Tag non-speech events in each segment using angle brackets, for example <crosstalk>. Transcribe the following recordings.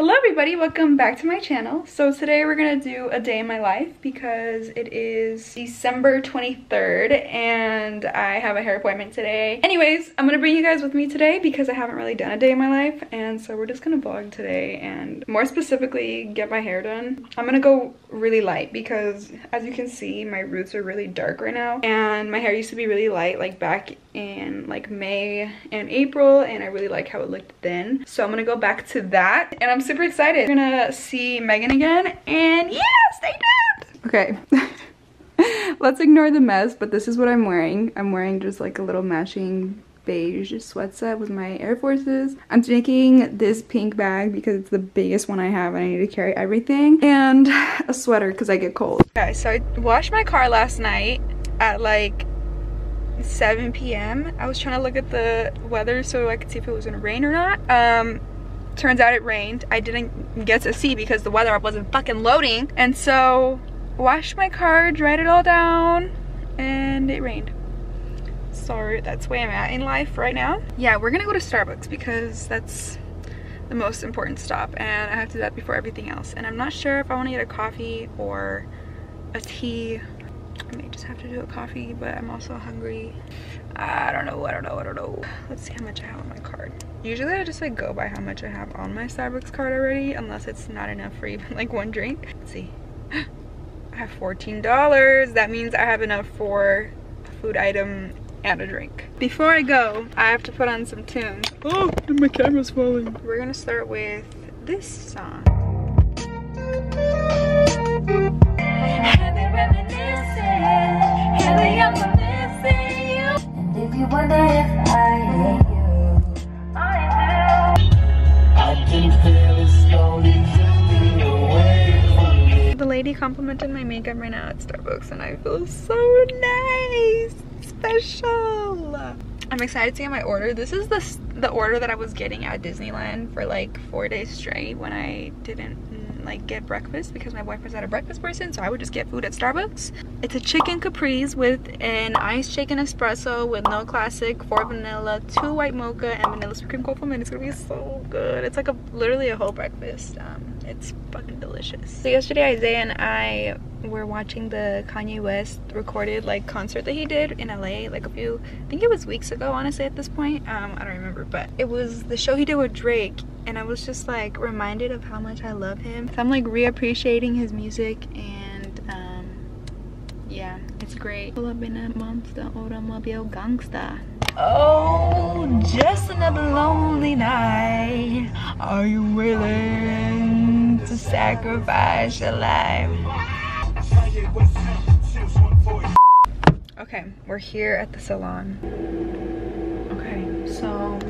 Hello everybody, welcome back to my channel. So today we're gonna do a day in my life because it is December 23rd and I have a hair appointment today. Anyways, I'm gonna bring you guys with me today because I haven't really done a day in my life and so we're just gonna vlog today and more specifically get my hair done. I'm gonna go really light because as you can see my roots are really dark right now and my hair used to be really light like back in like May and April and I really like how it looked then. So I'm gonna go back to that and I'm super excited. We're gonna see Megan again and yeah, stay tuned. Okay. <laughs> Let's ignore the mess, but this is what I'm wearing. I'm wearing just like a little matching beige sweat set with my Air Forces. I'm taking this pink bag because it's the biggest one I have and I need to carry everything. And a sweater because I get cold. Okay, so I washed my car last night at like 7 p.m. I was trying to look at the weather so I could see if it was gonna rain or not. Um, turns out it rained. I didn't get to see because the weather wasn't fucking loading. And so washed my car, dried it all down, and it rained. So that's where I'm at in life right now. Yeah, we're gonna go to Starbucks because that's the most important stop and I have to do that before everything else. And I'm not sure if I wanna get a coffee or a tea. I may just have to do a coffee, but I'm also hungry. I don't know, I don't know, I don't know. Let's see how much I have on my card. Usually I just like go by how much I have on my Starbucks card already, unless it's not enough for <laughs> even like one drink. Let's see. <gasps> I have $14. That means I have enough for a food item and a drink. Before I go, I have to put on some tunes. Oh, my camera's falling. We're gonna start with this song. And complimented my makeup right now at Starbucks and I feel so nice, special. I'm excited to get my order. This is the, the order that I was getting at Disneyland for like four days straight when I didn't like get breakfast because my boyfriend's not a breakfast person so I would just get food at Starbucks. It's a chicken caprese with an iced shaken espresso with no classic, four vanilla, two white mocha, and vanilla sweet cream cold and it's gonna be so good. It's like a literally a whole breakfast. Um, it's fucking delicious. So yesterday Isaiah and I were watching the Kanye West recorded like concert that he did in LA like a few I think it was weeks ago honestly at this point um I don't remember but it was the show he did with Drake and I was just like reminded of how much I love him. So I'm like reappreciating his music and um yeah it's great. Pull up in a monster automobile gangsta oh just another lonely night. Are you willing to sacrifice your life? Okay, we're here at the salon. Okay, so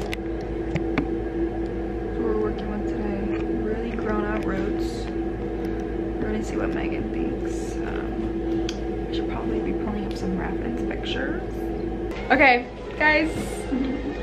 with today. Really grown out roots. We're gonna see what Megan thinks. Um, I should probably be pulling up some reference pictures. Okay, guys.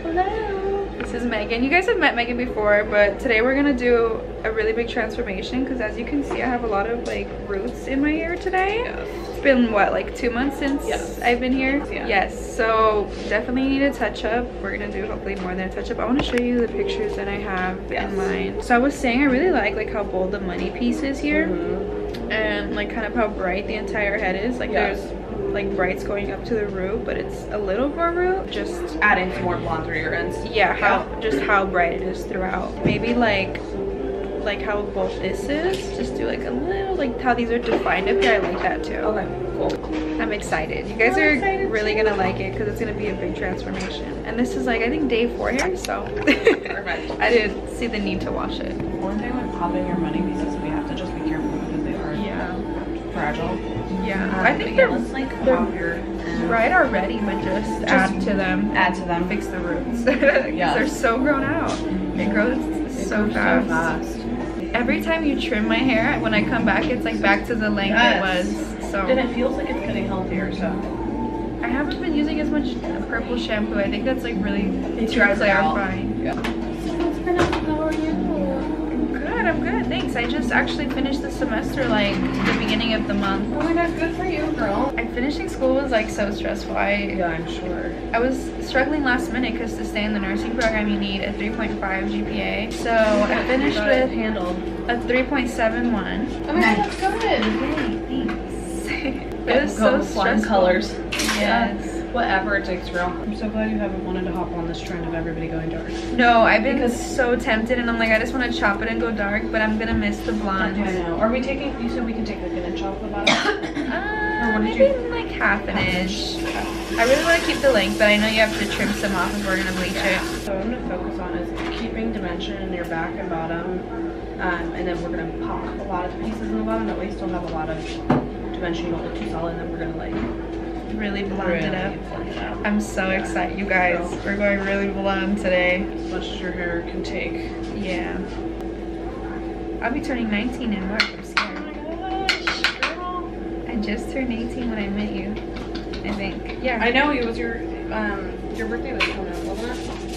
Hello. This is Megan. You guys have met Megan before, but today we're gonna do a really big transformation because as you can see, I have a lot of like roots in my hair today. Yes. It's been what, like two months since Yes. I've been here? Yeah. Yes, so definitely need a touch up. We're gonna do hopefully more than a touch up. I wanna show you the pictures that I have Yes. in mind. So I was saying I really like like how bold the money piece is here Mm-hmm. and like kind of how bright the entire head is. Like Yes. there's like brights going up to the root, but it's a little more root. Just Adding some more blonde through your ends. yeah, how just how bright it is throughout. Maybe like like how both this is. Just do like a little like how these are defined up here. I like that too. Okay, cool. I'm excited. You guys I'm are really too. gonna like it because it's gonna be a big transformation. And this is like I think day four here, so Perfect. <laughs> I didn't see the need to wash it. One thing with popping your money pieces, we have to just be careful because they are Yeah, fragile. yeah. Um, I think they're let's like they're pop your right already, but just, add to them. Add to them. Fix the roots. <laughs> 'Cause Yes. They're so grown out. It grows They so grow fast. So fast. Every time you trim my hair, when I come back, it's like back to the length Yes. it was. So And it feels like it's getting healthier, so. I haven't been using as much purple shampoo. I think that's like really It dries it out. clarifying. Yeah. I just actually finished the semester like the beginning of the month. Oh my god, good for you, girl. And finishing school was like so stressful. I Yeah, I'm sure. I was struggling last minute because to stay in the nursing program you need a 3.5 GPA. So oh I finished with handled. a 3.71. Oh my god, that's good. Yay, thanks. <laughs> it was so stressful. colors. Yes. Whatever it takes, girl. I'm so glad you haven't wanted to hop on this trend of everybody going dark. No, I've been Because- so tempted and I'm like, I just want to chop it and go dark, but I'm gonna miss the blonde. I know. Are we taking? You said we can take like an inch off the bottom. <coughs> Uh, maybe like half an inch. I really want to keep the length, but I know you have to trim some off if we're gonna bleach it. So what I'm gonna focus on is keeping dimension in your back and bottom, um, and then we're gonna pop a lot of the pieces in the bottom. That way, you still have a lot of dimension. You don't look too solid. And then we're gonna like Really blonde really it up. I'm so Yeah. excited, you guys. So- We're going really blonde today. as much as your hair can take. Yeah. I'll be turning 19 in March. I'm Oh scared. my gosh, girl. I just turned 18 when I met you. I think. Yeah. I know it was your um your birthday was coming up?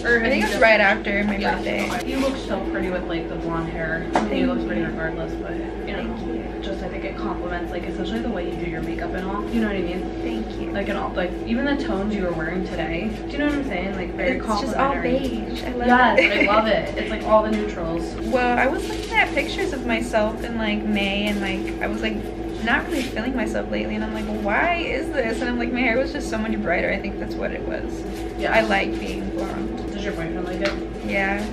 Or I think it's right after my Yeah. birthday. You look so pretty with like the blonde hair. I mean, you look pretty regardless, but you know, Thank you. just I think it complements like especially the way you do your makeup and all. You know what I mean? Thank you. Like and all like even the tones you were wearing today. Do you know what I'm saying? Like very it's just all beige. I love Yes, it. I love it. <laughs> It's like all the neutrals. Well, I was looking at pictures of myself in like May and like I was like not really feeling myself lately and I'm like, why is this? And I'm like, my hair was just so much brighter. I think that's what it was. Yeah. I like being blonde. Does your boyfriend like it? Yeah.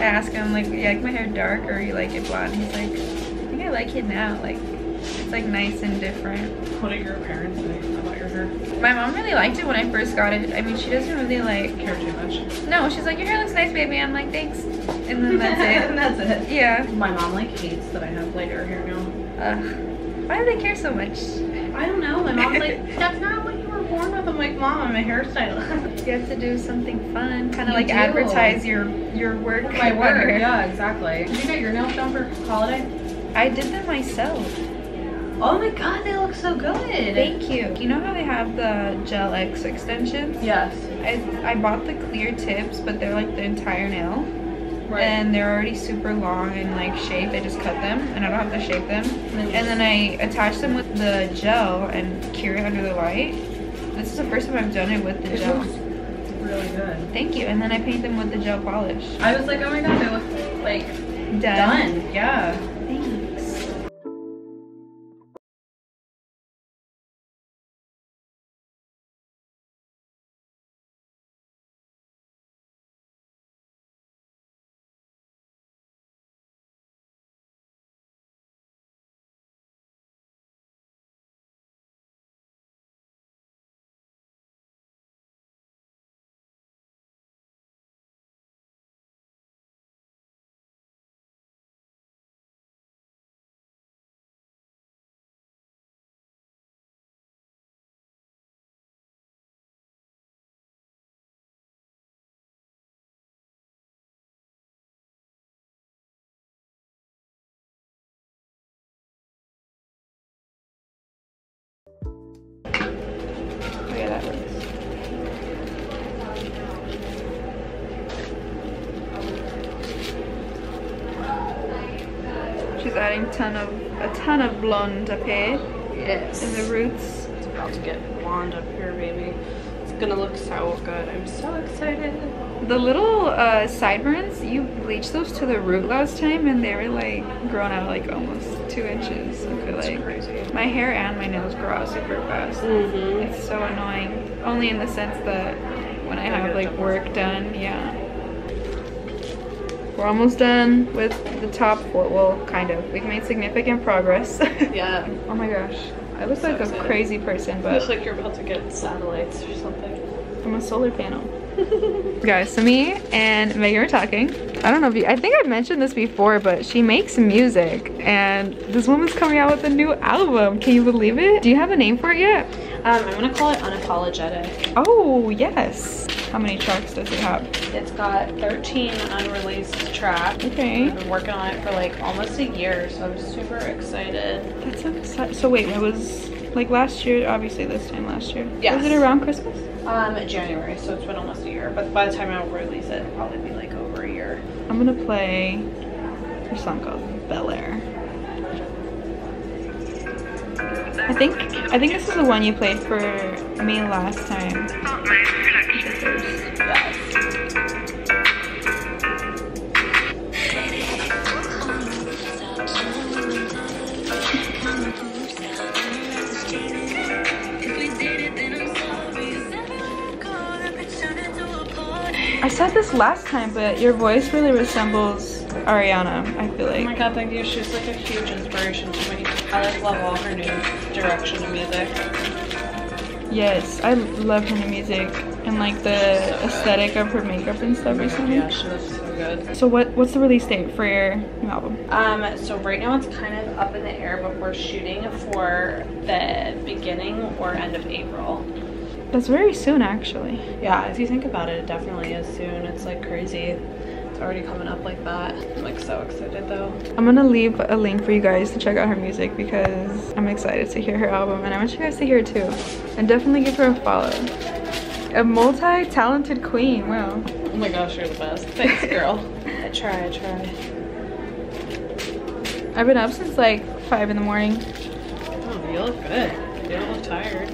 I asked him like, you like my hair dark or you like it blonde? He's like, I think I like it now. Like, it's like nice and different. What do your parents think about your hair? My mom really liked it when I first got it. I mean, she doesn't really like. Care too much. No, she's like, your hair looks nice, baby. I'm like, thanks. And then that's <laughs> it. and that's it. Yeah. My mom like hates that I have lighter hair now. Ugh. Why do they care so much? I don't know. My mom's like, <laughs> that's not what you were born with. I'm like, mom, I'm a hairstylist. <laughs> You have to do something fun, kind of like do. advertise your your work. My work, Yeah, exactly. Did you get your nails done for holiday? I did them myself. Oh my god, they look so good. Thank you. You know how they have the Gel X extensions? Yes. I I bought the clear tips, but they're like the entire nail, Right. and they're already super long and like shaped. I just cut them, and I don't have to shape them. And then I attach them with the gel and cure it under the light. This is the first time I've done it with the it gel. looks really good. Thank you. And then I paint them with the gel polish. I was like, oh my god, they look like Done. done. Yeah. She's ton of a ton of blonde up here Yes. in the roots. It's about to get blonde up here, baby. It's gonna look so good. I'm so excited. The little uh, sideburns, you bleached those to the root last time, and they were like grown out like almost two inches. I feel like crazy. my hair and my nails grow out super fast. Mm-hmm. It's so annoying. Only in the sense that when I have like work done, yeah. We're almost done with the top four. Well, kind of. We've made significant progress. <laughs> Yeah. oh my gosh. I look So like a crazy person, but. Looks but like you're about to get satellites or something. from a solar panel. <laughs> Guys, so me and Megan are talking. I don't know if you, I think I've mentioned this before, but she makes music and this woman's coming out with a new album. Can you believe it? Do you have a name for it yet? Um, I'm gonna call it unapologetic. Oh, yes. How many tracks does it have? It's got 13 unreleased tracks. Okay. I've been working on it for like almost a year, so I'm super excited. That's so exciting. So wait, it was like last year, obviously this time last year. Yes. Was it around Christmas? Um, January, so it's been almost a year. But by the time I release it, it'll probably be like over a year. I'm gonna play a song called Bel Air. I think I think this is the one you played for me last time. I said this last time, but your voice really resembles Ariana. I feel Oh my god, thank you. She's like a huge inspiration to me. I like love all her new direction of music. Yes, I love her new music and like the aesthetic of her makeup and stuff recently. Yeah, she looks so good. So what what's the release date for your new album? Um, so right now it's kind of up in the air, but we're shooting for the beginning or end of April. That's very soon actually. Yeah, if you think about it, it definitely is soon. It's like crazy. It's already coming up like that. I'm like so excited though. I'm gonna leave a link for you guys to check out her music because I'm excited to hear her album and I want you guys to hear it too. And definitely give her a follow. A multi-talented queen, wow. Oh my gosh, you're the best. Thanks, girl. <laughs> I try, I try. I've been up since like five in the morning. Oh, you look good. You don't look tired.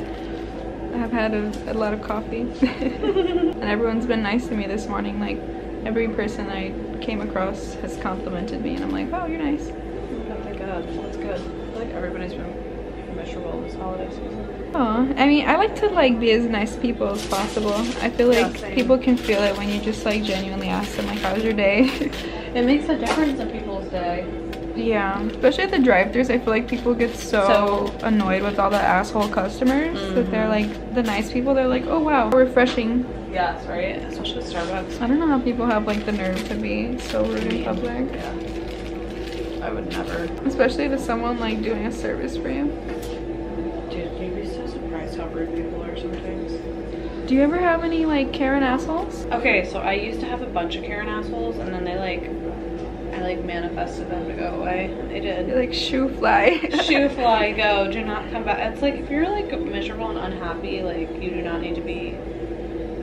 I've had a, a lot of coffee. <laughs> and everyone's been nice to me this morning. Like every person I came across has complimented me and I'm like, oh, you're nice. Oh, thank God. That's good. I feel like everybody's been miserable this holiday season. Oh, I mean, I like to like be as nice to people as possible. I feel like same. people can feel it when you just like genuinely ask them like, how's your day? <laughs> It makes a difference in people's day. yeah, especially at the drive-throughs. I feel like people get so, So- annoyed with all the asshole customers that they're Mhm. like the nice people. They're like, oh wow, refreshing. Yes, right? Especially with Starbucks. I don't know how people have like the nerve to be so rude in public, Yeah. I would never. especially to someone like doing a service for you. Are sometimes. Do you ever have any like Karen assholes? Okay, so I used to have a bunch of Karen assholes, and then they like, I like manifested them to go away. They You're did. like shoo fly. <laughs> Shoo <laughs> fly, go, do not come back. It's like if you're like miserable and unhappy, like you do not need to be.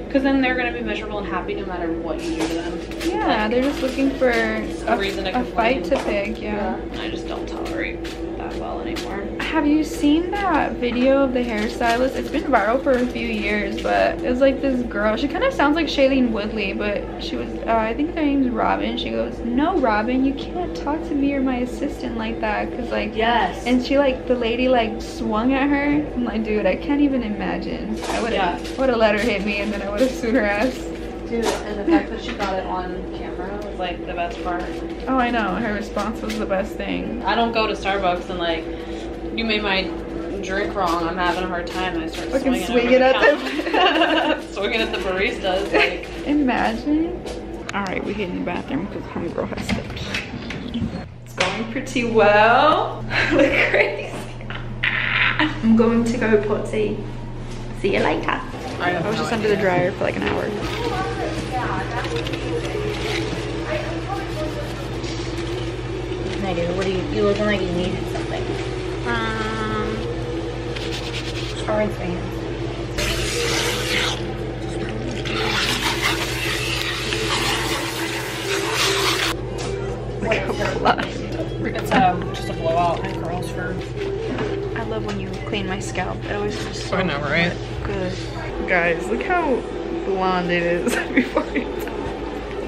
Because then they're gonna be miserable and happy no matter what you do to them. Yeah, Like, they're just looking for a, reason to a fight to pick. Yeah. yeah. I just don't tolerate that well anymore. Have you seen that video of the hairstylist? It's been viral for a few years, but it was like this girl. She kind of sounds like Shailene Woodley, but she was, uh, I think her name's Robin. She goes, No, Robin, you can't talk to me or my assistant like that. Cause like, Yes. and she like, the lady like swung at her. I'm like, dude, I can't even imagine. I would have, Yeah. let her hit me and then I would have sued her ass. Dude, and the fact that she got it on camera was like the best part. Oh, I know. Her response was the best thing. I don't go to Starbucks and like, you made my drink wrong. I'm having a hard time. I start Fucking swinging, swing over it the at them. counter. <laughs> swinging at the baristas. Like, <laughs> Imagine. All right, we hit in the bathroom because homegirl has to pee. It's going pretty well. <laughs> Look crazy. I'm going to go potty. See you later. I, I was just under the dryer for like an hour. I do. What are you? You looking like you needed something? Um, Orange fans. like a fluff. it's um, just a blowout and curls for. I love when you clean my scalp. It always feels so I know, right? good. Guys, look how blonde it is <laughs> before it's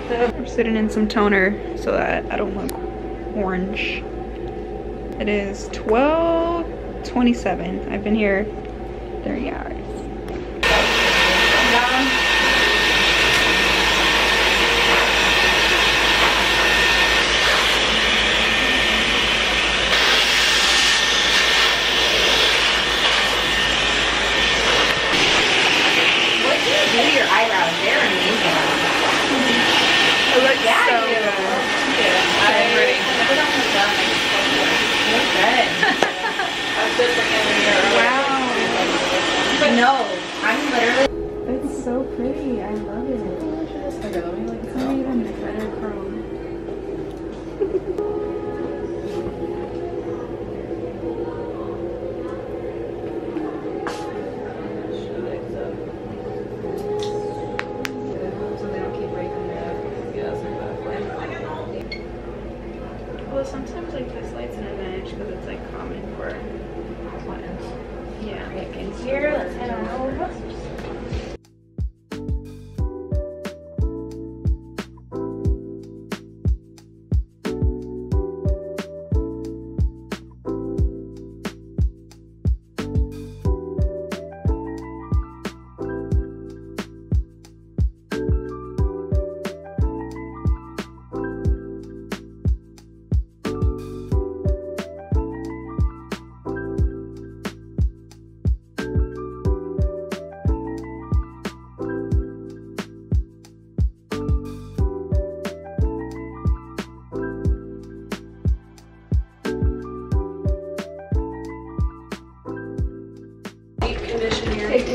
I'm sitting in some toner so that I don't look orange. It is 12:27. I've been here 30 hours. No. I'm literally. It's so pretty. I love it.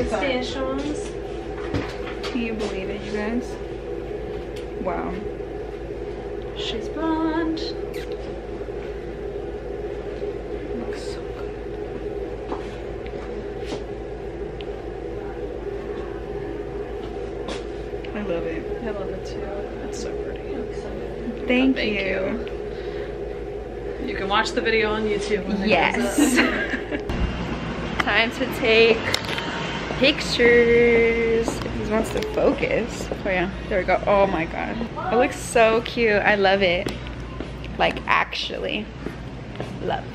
Stations. Can you believe it, you guys? Wow. She's blonde. Looks so good. I love it. I love it too. It's so pretty. Thank, Thank you. You can watch the video on YouTube when it Yes. goes up. <laughs> Time to take pictures. If this wants to focus. Oh yeah, there we go. Oh my god. It looks so cute. I love it. Like actually. Love. <laughs>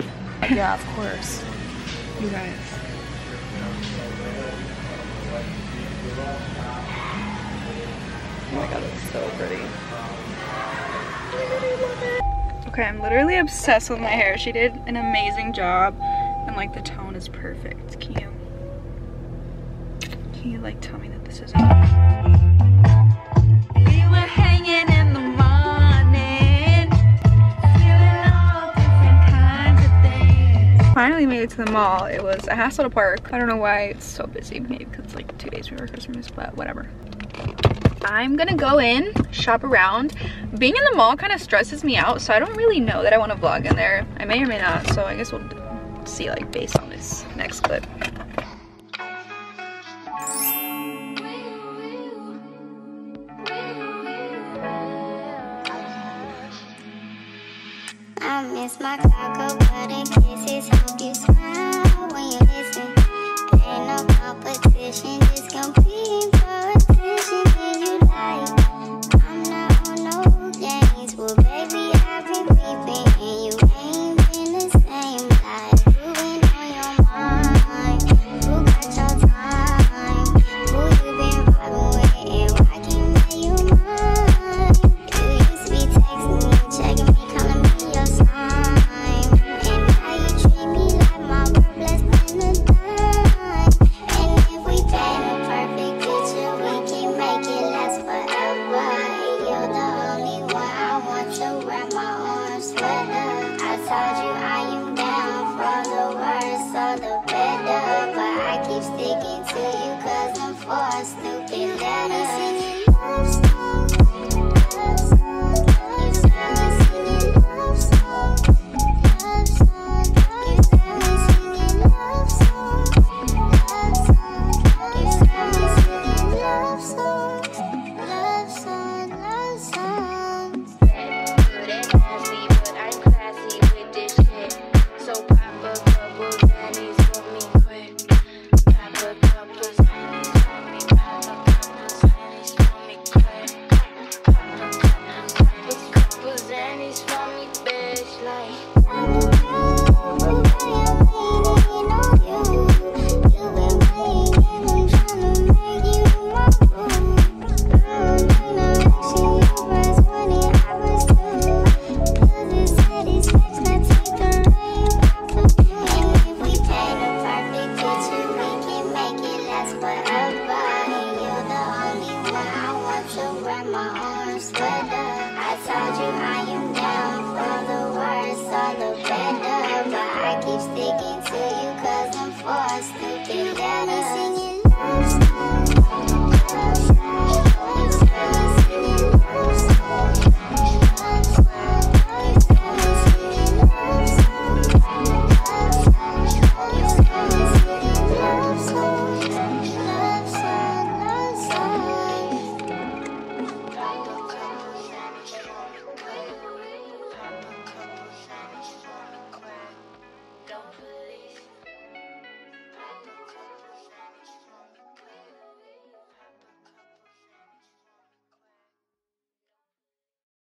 Yeah, of course. You guys. Oh my god, it's so pretty. Okay, I'm literally obsessed with my hair. She did an amazing job. And like the tone is perfect. Can you Can you like tell me that this is We were hanging in the morning, all different kinds of things. Finally made it to the mall. It was a hassle to park. I don't know why it's so busy. Maybe because it's like two days before Christmas, but whatever. I'm gonna go in, shop around. Being in the mall kind of stresses me out, so I don't really know that I want to vlog in there. I may or may not, so I guess we'll see like based on this next clip. Keep sticking to you cause I'm for a stupid letter. night. quero.